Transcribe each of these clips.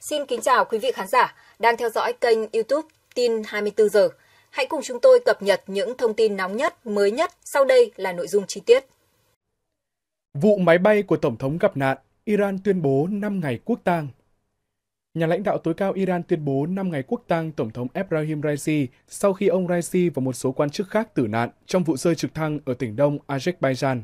Xin kính chào quý vị khán giả đang theo dõi kênh YouTube Tin 24 giờ. Hãy cùng chúng tôi cập nhật những thông tin nóng nhất, mới nhất. Sau đây là nội dung chi tiết. Vụ máy bay của Tổng thống gặp nạn, Iran tuyên bố 5 ngày quốc tang. Nhà lãnh đạo tối cao Iran tuyên bố 5 ngày quốc tang Tổng thống Ebrahim Raisi sau khi ông Raisi và một số quan chức khác tử nạn trong vụ rơi trực thăng ở tỉnh đông Azerbaijan.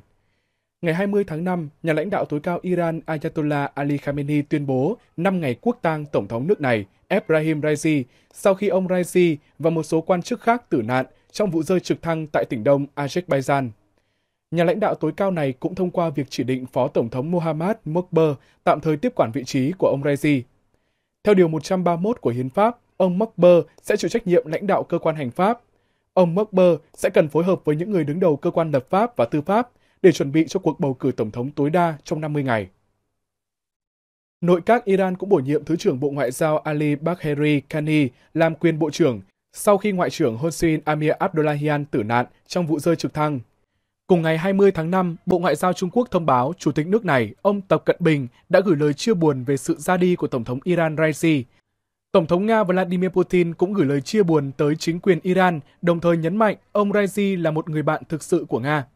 Ngày 20 tháng 5, nhà lãnh đạo tối cao Iran Ayatollah Ali Khamenei tuyên bố 5 ngày quốc tang Tổng thống nước này Ebrahim Raisi sau khi ông Raisi và một số quan chức khác tử nạn trong vụ rơi trực thăng tại tỉnh đông Azerbaijan. Nhà lãnh đạo tối cao này cũng thông qua việc chỉ định Phó Tổng thống Mohammad Mokber tạm thời tiếp quản vị trí của ông Raisi. Theo Điều 131 của Hiến pháp, ông Mokber sẽ chịu trách nhiệm lãnh đạo cơ quan hành pháp. Ông Mokber sẽ cần phối hợp với những người đứng đầu cơ quan lập pháp và tư pháp để chuẩn bị cho cuộc bầu cử tổng thống tối đa trong 50 ngày. Nội các Iran cũng bổ nhiệm Thứ trưởng Bộ Ngoại giao Ali Bagheri Khani làm quyền Bộ trưởng sau khi Ngoại trưởng Hossein Amir Abdullahian tử nạn trong vụ rơi trực thăng. Cùng ngày 20 tháng 5, Bộ Ngoại giao Trung Quốc thông báo Chủ tịch nước này, ông Tập Cận Bình, đã gửi lời chia buồn về sự ra đi của Tổng thống Iran Raisi. Tổng thống Nga Vladimir Putin cũng gửi lời chia buồn tới chính quyền Iran, đồng thời nhấn mạnh ông Raisi là một người bạn thực sự của Nga.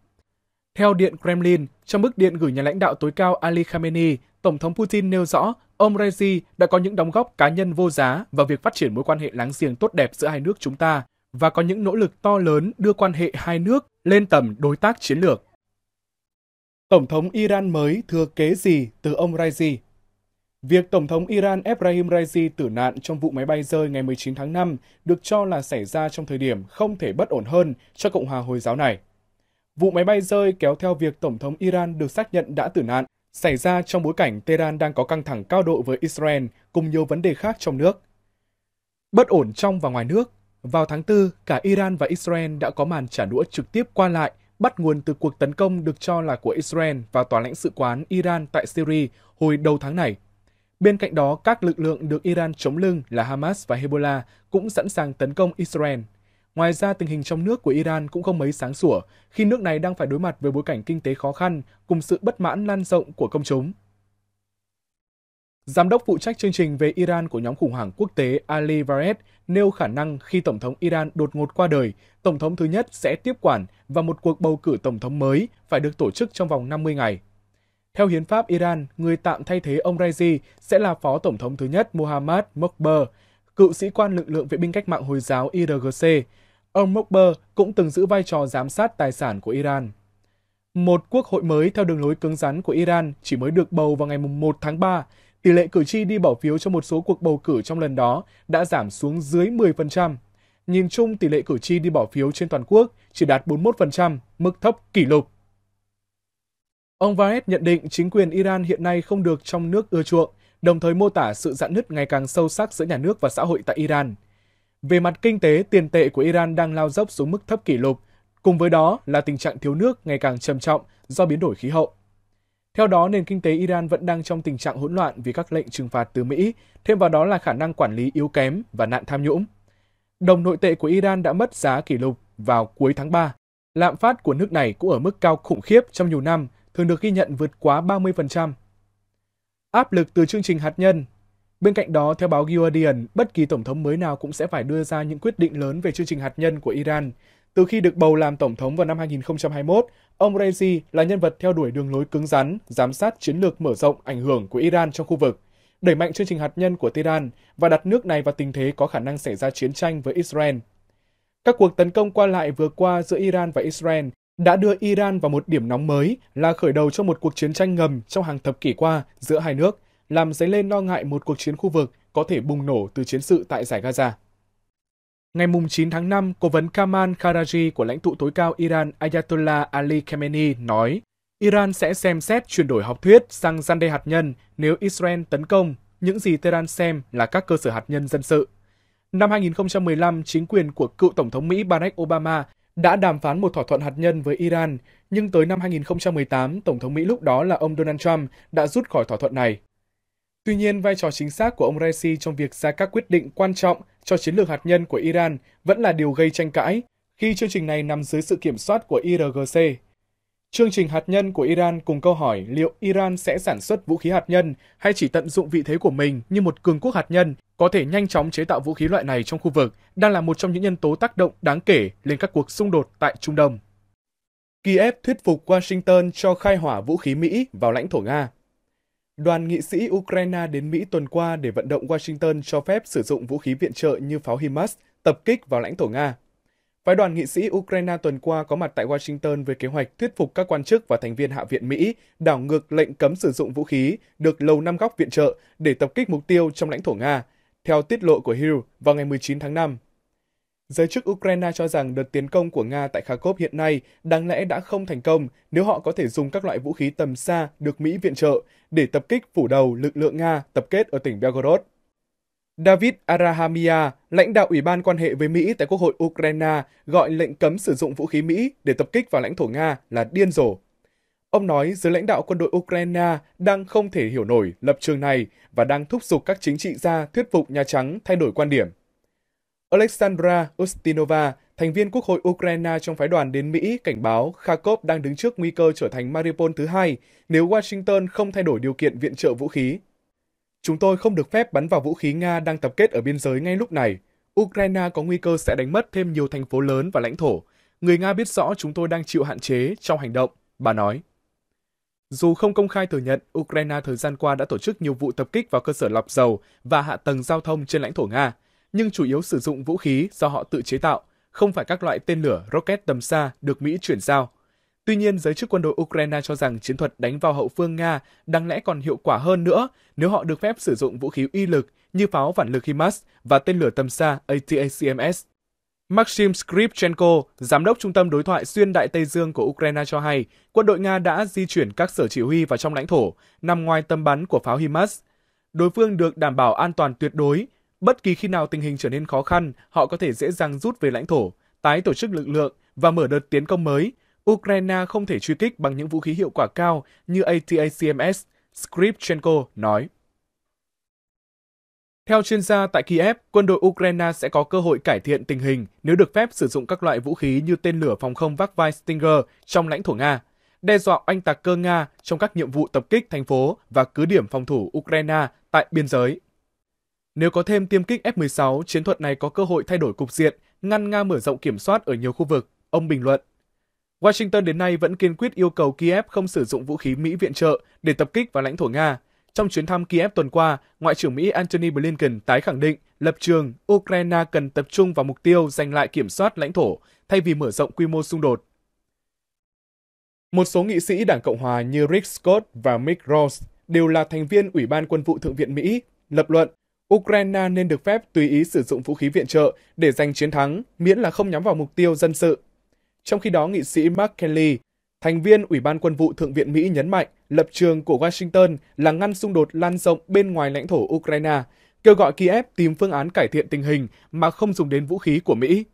Theo Điện Kremlin, trong bức điện gửi nhà lãnh đạo tối cao Ali Khamenei, Tổng thống Putin nêu rõ ông Raisi đã có những đóng góp cá nhân vô giá vào việc phát triển mối quan hệ láng giềng tốt đẹp giữa hai nước chúng ta và có những nỗ lực to lớn đưa quan hệ hai nước lên tầm đối tác chiến lược. Tổng thống Iran mới thừa kế gì từ ông Raisi? Việc Tổng thống Iran Ebrahim Raisi tử nạn trong vụ máy bay rơi ngày 19 tháng 5 được cho là xảy ra trong thời điểm không thể bất ổn hơn cho Cộng hòa Hồi giáo này. Vụ máy bay rơi kéo theo việc Tổng thống Iran được xác nhận đã tử nạn, xảy ra trong bối cảnh Tehran đang có căng thẳng cao độ với Israel cùng nhiều vấn đề khác trong nước. Bất ổn trong và ngoài nước, vào tháng 4, cả Iran và Israel đã có màn trả đũa trực tiếp qua lại, bắt nguồn từ cuộc tấn công được cho là của Israel vào tòa lãnh sự quán Iran tại Syria hồi đầu tháng này. Bên cạnh đó, các lực lượng được Iran chống lưng là Hamas và Hezbollah cũng sẵn sàng tấn công Israel. Ngoài ra, tình hình trong nước của Iran cũng không mấy sáng sủa khi nước này đang phải đối mặt với bối cảnh kinh tế khó khăn cùng sự bất mãn lan rộng của công chúng. Giám đốc phụ trách chương trình về Iran của nhóm khủng hoảng quốc tế Ali Vared nêu khả năng khi Tổng thống Iran đột ngột qua đời, Tổng thống thứ nhất sẽ tiếp quản và một cuộc bầu cử Tổng thống mới phải được tổ chức trong vòng 50 ngày. Theo hiến pháp Iran, người tạm thay thế ông Raisi sẽ là Phó Tổng thống thứ nhất Mohammad Mokber, cựu sĩ quan lực lượng vệ binh cách mạng Hồi giáo IRGC. Ông Mokber cũng từng giữ vai trò giám sát tài sản của Iran. Một quốc hội mới theo đường lối cứng rắn của Iran chỉ mới được bầu vào ngày 1 tháng 3, tỷ lệ cử tri đi bỏ phiếu trong một số cuộc bầu cử trong lần đó đã giảm xuống dưới 10%. Nhìn chung, tỷ lệ cử tri đi bỏ phiếu trên toàn quốc chỉ đạt 41%, mức thấp kỷ lục. Ông Vaez nhận định chính quyền Iran hiện nay không được trong nước ưa chuộng, đồng thời mô tả sự giãn nứt ngày càng sâu sắc giữa nhà nước và xã hội tại Iran. Về mặt kinh tế, tiền tệ của Iran đang lao dốc xuống mức thấp kỷ lục, cùng với đó là tình trạng thiếu nước ngày càng trầm trọng do biến đổi khí hậu. Theo đó, nền kinh tế Iran vẫn đang trong tình trạng hỗn loạn vì các lệnh trừng phạt từ Mỹ, thêm vào đó là khả năng quản lý yếu kém và nạn tham nhũng. Đồng nội tệ của Iran đã mất giá kỷ lục vào cuối tháng 3. Lạm phát của nước này cũng ở mức cao khủng khiếp trong nhiều năm, thường được ghi nhận vượt quá 30%. Áp lực từ chương trình hạt nhân Bên cạnh đó, theo báo Guardian, bất kỳ tổng thống mới nào cũng sẽ phải đưa ra những quyết định lớn về chương trình hạt nhân của Iran. Từ khi được bầu làm tổng thống vào năm 2021, ông Raisi là nhân vật theo đuổi đường lối cứng rắn, giám sát chiến lược mở rộng ảnh hưởng của Iran trong khu vực, đẩy mạnh chương trình hạt nhân của Tehran và đặt nước này vào tình thế có khả năng xảy ra chiến tranh với Israel. Các cuộc tấn công qua lại vừa qua giữa Iran và Israel đã đưa Iran vào một điểm nóng mới là khởi đầu cho một cuộc chiến tranh ngầm trong hàng thập kỷ qua giữa hai nước, làm dấy lên lo ngại một cuộc chiến khu vực có thể bùng nổ từ chiến sự tại giải Gaza. Ngày 9 tháng 5, cố vấn Kamal Karaji của lãnh tụ tối cao Iran Ayatollah Ali Khamenei nói Iran sẽ xem xét chuyển đổi học thuyết sang gian đe hạt nhân nếu Israel tấn công những gì Tehran xem là các cơ sở hạt nhân dân sự. Năm 2015, chính quyền của cựu Tổng thống Mỹ Barack Obama đã đàm phán một thỏa thuận hạt nhân với Iran, nhưng tới năm 2018, Tổng thống Mỹ lúc đó là ông Donald Trump đã rút khỏi thỏa thuận này. Tuy nhiên, vai trò chính xác của ông Raisi trong việc ra các quyết định quan trọng cho chiến lược hạt nhân của Iran vẫn là điều gây tranh cãi khi chương trình này nằm dưới sự kiểm soát của IRGC. Chương trình hạt nhân của Iran cùng câu hỏi liệu Iran sẽ sản xuất vũ khí hạt nhân hay chỉ tận dụng vị thế của mình như một cường quốc hạt nhân có thể nhanh chóng chế tạo vũ khí loại này trong khu vực, đang là một trong những nhân tố tác động đáng kể lên các cuộc xung đột tại Trung Đông. Kiev thuyết phục Washington cho khai hỏa vũ khí Mỹ vào lãnh thổ Nga. Đoàn nghị sĩ Ukraine đến Mỹ tuần qua để vận động Washington cho phép sử dụng vũ khí viện trợ như pháo HIMARS tập kích vào lãnh thổ Nga. Phái đoàn nghị sĩ Ukraine tuần qua có mặt tại Washington với kế hoạch thuyết phục các quan chức và thành viên Hạ viện Mỹ đảo ngược lệnh cấm sử dụng vũ khí được Lầu Năm Góc viện trợ để tập kích mục tiêu trong lãnh thổ Nga, theo tiết lộ của Hill vào ngày 19 tháng 5. Giới chức Ukraine cho rằng đợt tiến công của Nga tại Kharkov hiện nay đáng lẽ đã không thành công nếu họ có thể dùng các loại vũ khí tầm xa được Mỹ viện trợ để tập kích phủ đầu lực lượng Nga tập kết ở tỉnh Belgorod. David Arahamia, lãnh đạo Ủy ban quan hệ với Mỹ tại Quốc hội Ukraine, gọi lệnh cấm sử dụng vũ khí Mỹ để tập kích vào lãnh thổ Nga là điên rồ. Ông nói giới lãnh đạo quân đội Ukraine đang không thể hiểu nổi lập trường này và đang thúc giục các chính trị gia thuyết phục Nhà Trắng thay đổi quan điểm. Alexandra Ustinova, thành viên Quốc hội Ukraine trong phái đoàn đến Mỹ, cảnh báo Kharkov đang đứng trước nguy cơ trở thành Mariupol thứ hai nếu Washington không thay đổi điều kiện viện trợ vũ khí. Chúng tôi không được phép bắn vào vũ khí Nga đang tập kết ở biên giới ngay lúc này. Ukraine có nguy cơ sẽ đánh mất thêm nhiều thành phố lớn và lãnh thổ. Người Nga biết rõ chúng tôi đang chịu hạn chế trong hành động, bà nói. Dù không công khai thừa nhận, Ukraine thời gian qua đã tổ chức nhiều vụ tập kích vào cơ sở lọc dầu và hạ tầng giao thông trên lãnh thổ Nga, nhưng chủ yếu sử dụng vũ khí do họ tự chế tạo, không phải các loại tên lửa rocket tầm xa được Mỹ chuyển giao. Tuy nhiên, giới chức quân đội Ukraine cho rằng chiến thuật đánh vào hậu phương Nga đáng lẽ còn hiệu quả hơn nữa nếu họ được phép sử dụng vũ khí uy lực như pháo phản lực HIMARS và tên lửa tầm xa ATACMS. Maxim Skripchenko, giám đốc trung tâm đối thoại xuyên Đại Tây Dương của Ukraine cho hay, quân đội Nga đã di chuyển các sở chỉ huy vào trong lãnh thổ, nằm ngoài tầm bắn của pháo HIMARS. Đối phương được đảm bảo an toàn tuyệt đối. Bất kỳ khi nào tình hình trở nên khó khăn, họ có thể dễ dàng rút về lãnh thổ, tái tổ chức lực lượng và mở đợt tiến công mới, Ukraine không thể truy kích bằng những vũ khí hiệu quả cao như ATACMS, Skripchenko nói. Theo chuyên gia tại Kiev, quân đội Ukraine sẽ có cơ hội cải thiện tình hình nếu được phép sử dụng các loại vũ khí như tên lửa phòng không vác vai Stinger trong lãnh thổ Nga, đe dọa oanh tạc cơ Nga trong các nhiệm vụ tập kích thành phố và cứ điểm phòng thủ Ukraine tại biên giới. Nếu có thêm tiêm kích F-16, chiến thuật này có cơ hội thay đổi cục diện, ngăn Nga mở rộng kiểm soát ở nhiều khu vực, ông bình luận. Washington đến nay vẫn kiên quyết yêu cầu Kiev không sử dụng vũ khí Mỹ viện trợ để tập kích vào lãnh thổ Nga. Trong chuyến thăm Kiev tuần qua, Ngoại trưởng Mỹ Antony Blinken tái khẳng định lập trường Ukraine cần tập trung vào mục tiêu giành lại kiểm soát lãnh thổ thay vì mở rộng quy mô xung đột. Một số nghị sĩ Đảng Cộng hòa như Rick Scott và Mick Ross đều là thành viên Ủy ban Quân vụ Thượng viện Mỹ, lập luận Ukraine nên được phép tùy ý sử dụng vũ khí viện trợ để giành chiến thắng, miễn là không nhắm vào mục tiêu dân sự. Trong khi đó, nghị sĩ Mark Kelly, thành viên Ủy ban Quân vụ Thượng viện Mỹ nhấn mạnh lập trường của Washington là ngăn xung đột lan rộng bên ngoài lãnh thổ Ukraine, kêu gọi Kiev tìm phương án cải thiện tình hình mà không dùng đến vũ khí của Mỹ.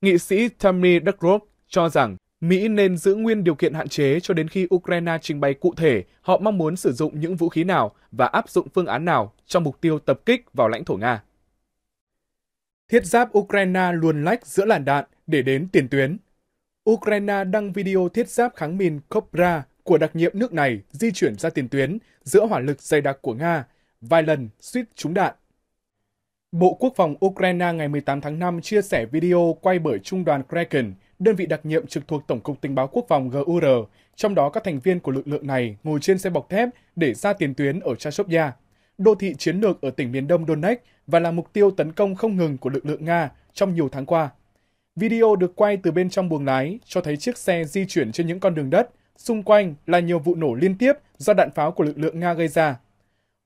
Nghị sĩ Tammy Duckworth cho rằng Mỹ nên giữ nguyên điều kiện hạn chế cho đến khi Ukraine trình bày cụ thể họ mong muốn sử dụng những vũ khí nào và áp dụng phương án nào trong mục tiêu tập kích vào lãnh thổ Nga. Thiết giáp Ukraine luồn lách giữa làn đạn để đến tiền tuyến. Ukraine đăng video thiết giáp kháng mìn Cobra của đặc nhiệm nước này di chuyển ra tiền tuyến giữa hỏa lực dày đặc của Nga, vài lần suýt trúng đạn. Bộ Quốc phòng Ukraine ngày 18 tháng 5 chia sẻ video quay bởi Trung đoàn Kraken, đơn vị đặc nhiệm trực thuộc Tổng cục Tình báo Quốc phòng GUR, trong đó các thành viên của lực lượng này ngồi trên xe bọc thép để ra tiền tuyến ở Chashovya, đô thị chiến lược ở tỉnh miền đông Donetsk và là mục tiêu tấn công không ngừng của lực lượng Nga trong nhiều tháng qua. Video được quay từ bên trong buồng lái cho thấy chiếc xe di chuyển trên những con đường đất, xung quanh là nhiều vụ nổ liên tiếp do đạn pháo của lực lượng Nga gây ra.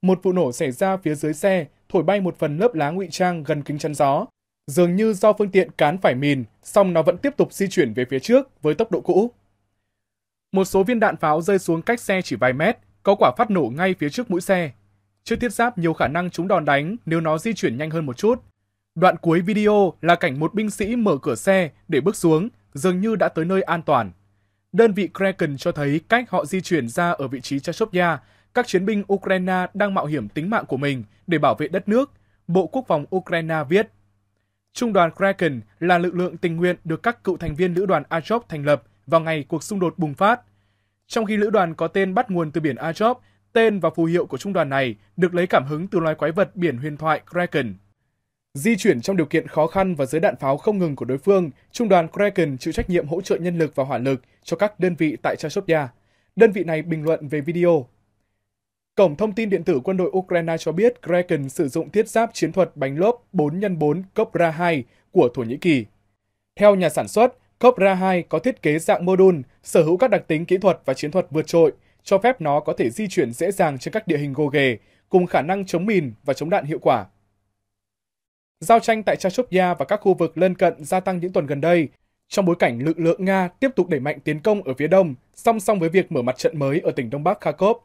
Một vụ nổ xảy ra phía dưới xe, thổi bay một phần lớp lá ngụy trang gần kính chắn gió. Dường như do phương tiện cán phải mìn, song nó vẫn tiếp tục di chuyển về phía trước với tốc độ cũ. Một số viên đạn pháo rơi xuống cách xe chỉ vài mét, có quả phát nổ ngay phía trước mũi xe. Chiếc thiết giáp nhiều khả năng chúng đòn đánh nếu nó di chuyển nhanh hơn một chút, Đoạn cuối video là cảnh một binh sĩ mở cửa xe để bước xuống, dường như đã tới nơi an toàn. Đơn vị Kraken cho thấy cách họ di chuyển ra ở vị trí Chashovya, các chiến binh Ukraine đang mạo hiểm tính mạng của mình để bảo vệ đất nước, Bộ Quốc phòng Ukraine viết. Trung đoàn Kraken là lực lượng tình nguyện được các cựu thành viên lữ đoàn Azov thành lập vào ngày cuộc xung đột bùng phát. Trong khi lữ đoàn có tên bắt nguồn từ biển Azov, tên và phù hiệu của trung đoàn này được lấy cảm hứng từ loài quái vật biển huyền thoại Kraken. Di chuyển trong điều kiện khó khăn và dưới đạn pháo không ngừng của đối phương, trung đoàn Kraken chịu trách nhiệm hỗ trợ nhân lực và hỏa lực cho các đơn vị tại Chasovia. Đơn vị này bình luận về video. Cổng thông tin điện tử quân đội Ukraine cho biết Kraken sử dụng thiết giáp chiến thuật bánh lốp 4x4 Cobra 2 của Thổ Nhĩ Kỳ. Theo nhà sản xuất, Cobra 2 có thiết kế dạng mô đun, sở hữu các đặc tính kỹ thuật và chiến thuật vượt trội, cho phép nó có thể di chuyển dễ dàng trên các địa hình gồ ghề, cùng khả năng chống mìn và chống đạn hiệu quả. Giao tranh tại Chashopya và các khu vực lân cận gia tăng những tuần gần đây, trong bối cảnh lực lượng Nga tiếp tục đẩy mạnh tiến công ở phía đông, song song với việc mở mặt trận mới ở tỉnh Đông Bắc Kharkov.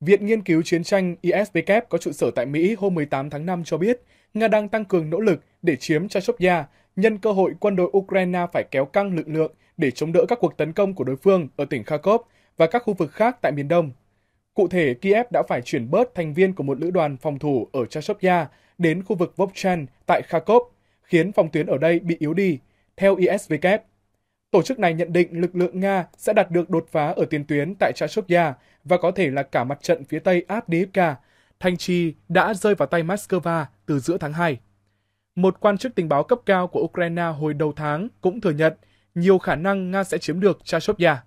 Viện Nghiên cứu Chiến tranh ISW có trụ sở tại Mỹ hôm 18 tháng 5 cho biết Nga đang tăng cường nỗ lực để chiếm Chashopya nhân cơ hội quân đội Ukraine phải kéo căng lực lượng để chống đỡ các cuộc tấn công của đối phương ở tỉnh Kharkov và các khu vực khác tại miền Đông. Cụ thể, Kiev đã phải chuyển bớt thành viên của một lữ đoàn phòng thủ ở Chashopya đến khu vực Vovchan tại Kharkov, khiến phòng tuyến ở đây bị yếu đi, theo ISW. Tổ chức này nhận định lực lượng Nga sẽ đạt được đột phá ở tiền tuyến tại Chashovya và có thể là cả mặt trận phía tây Avdiivka, thành trì đã rơi vào tay Moscow từ giữa tháng 2. Một quan chức tình báo cấp cao của Ukraine hồi đầu tháng cũng thừa nhận nhiều khả năng Nga sẽ chiếm được Chashovya.